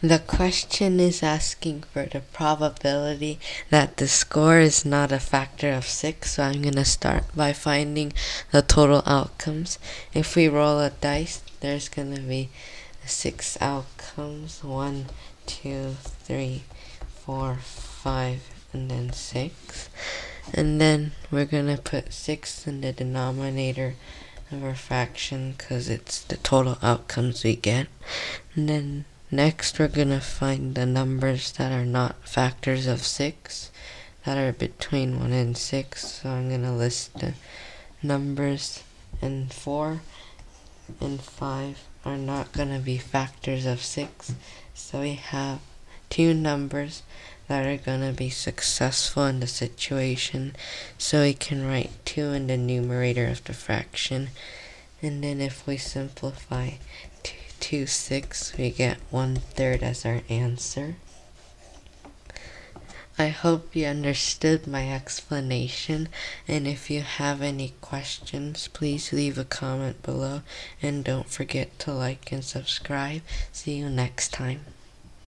The question is asking for the probability that the score is not a factor of 6, so I'm going to start by finding the total outcomes. If we roll a dice, there's going to be 6 outcomes. One, two, three, four, five, and then 6. And then we're going to put 6 in the denominator of our fraction because it's the total outcomes we get. And then Next, we're going to find the numbers that are not factors of 6, that are between 1 and 6. So I'm going to list the numbers, and 4 and 5 are not going to be factors of 6. So we have two numbers that are going to be successful in the situation. So we can write 2 in the numerator of the fraction. And then if we simplify 2, 6, we get one third as our answer. I hope you understood my explanation, and if you have any questions, please leave a comment below, and don't forget to like and subscribe. See you next time.